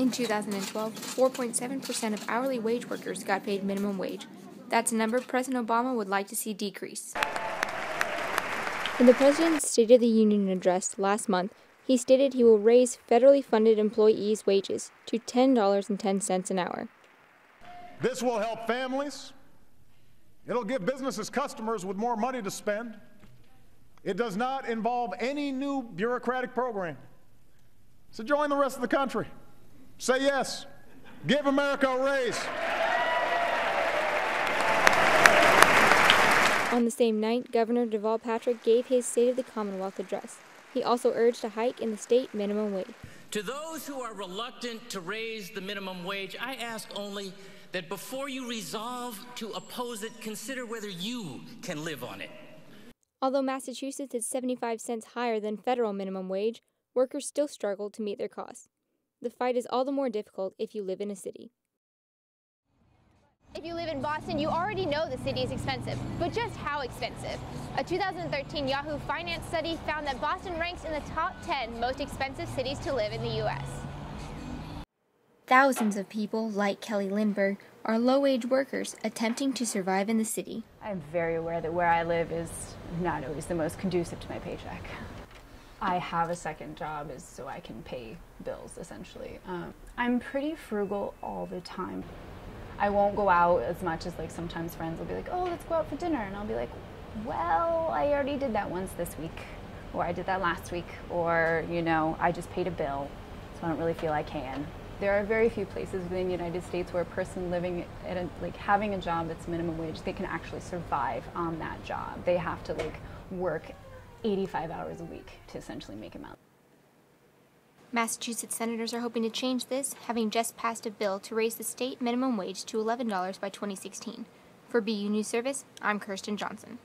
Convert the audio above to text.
In 2012, 4.7% of hourly wage workers got paid minimum wage. That's a number President Obama would like to see decrease. In the President's State of the Union address last month, he stated he will raise federally funded employees' wages to $10.10 an hour. This will help families. It'll give businesses customers with more money to spend. It does not involve any new bureaucratic program. So join the rest of the country. Say yes. Give America a raise. On the same night, Governor Deval Patrick gave his State of the Commonwealth address. He also urged a hike in the state minimum wage. To those who are reluctant to raise the minimum wage, I ask only that before you resolve to oppose it, consider whether you can live on it. Although Massachusetts is 75 cents higher than federal minimum wage, workers still struggle to meet their costs. The fight is all the more difficult if you live in a city. If you live in Boston, you already know the city is expensive, but just how expensive? A 2013 Yahoo Finance study found that Boston ranks in the top 10 most expensive cities to live in the U.S. Thousands of people, like Kelly Lindberg, are low wage workers attempting to survive in the city. I'm very aware that where I live is not always the most conducive to my paycheck. I have a second job is so I can pay bills essentially. Um, I'm pretty frugal all the time. I won't go out as much as like sometimes friends will be like, oh, let's go out for dinner. And I'll be like, well, I already did that once this week, or I did that last week, or, you know, I just paid a bill, so I don't really feel I can. There are very few places within the United States where a person living at a, like having a job that's minimum wage, they can actually survive on that job. They have to like work 85 hours a week to essentially make them out. Massachusetts senators are hoping to change this, having just passed a bill to raise the state minimum wage to $11 by 2016. For BU News Service, I'm Kirsten Johnson.